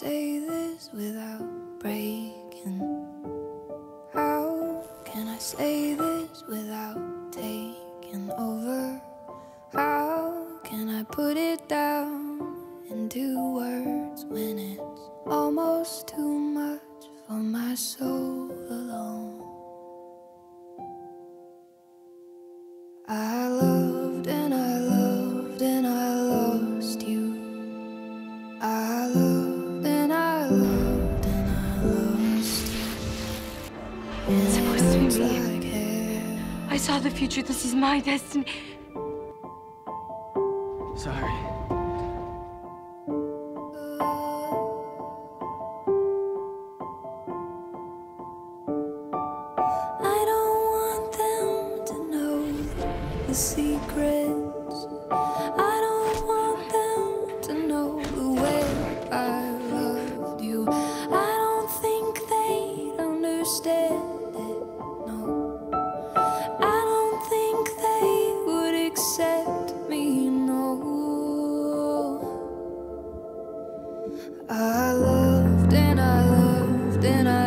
say this without breaking? How can I say this without taking over? How can I put it down into words when it's almost too much for my soul? I saw the future. This is my destiny. Sorry. I don't want them to know the secrets. I don't want them to know the way I loved you. I don't think they'd understand. I loved and I loved and I